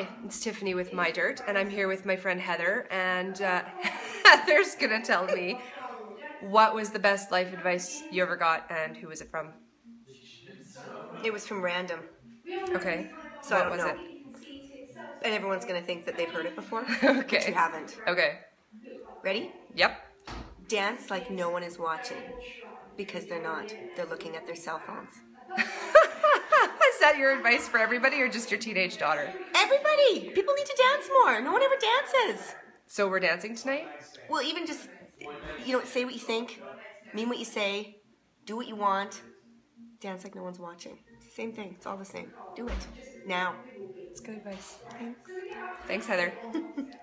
Hi, it's Tiffany with My Dirt, and I'm here with my friend Heather, and uh, Heather's gonna tell me what was the best life advice you ever got, and who was it from? It was from random, Okay, so I what don't was know. And everyone's gonna think that they've heard it before. it? But Okay, you haven't. okay, Ready? yep. Dance like no one is watching. Because they're not. They're looking at their cell phones. Is that your advice for everybody, or just your teenage daughter? Everybody! People need to dance more. No one ever dances. So we're dancing tonight. Well, even just, you know, say what you think, mean what you say, do what you want, dance like no one's watching. It's the same thing. It's all the same. Do it. Now. It's good advice. Thanks. Thanks, Heather.